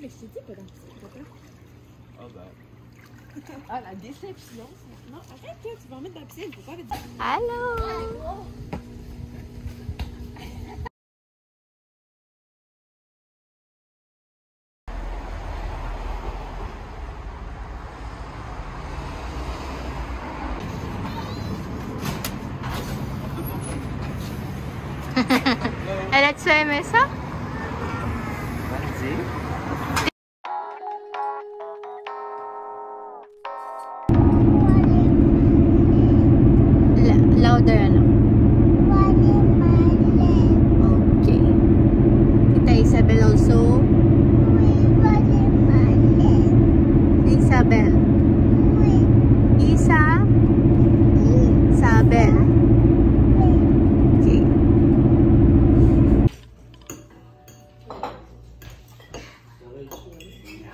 Mais je t'ai dit pendant que tu Ah bah. Ah la déception. Non, arrête, tu vas en mettre dans la piscine, faut pas mettre dans la Allô Elle a-tu aimé ça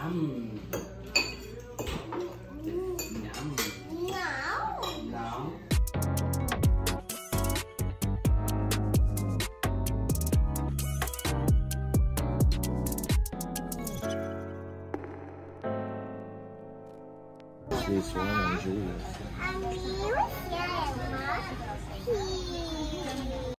Yum. This one and Julius. And you,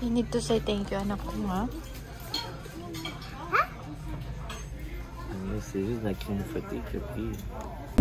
You need to say thank you anak ko nga. Ano, serious na kinufati for please.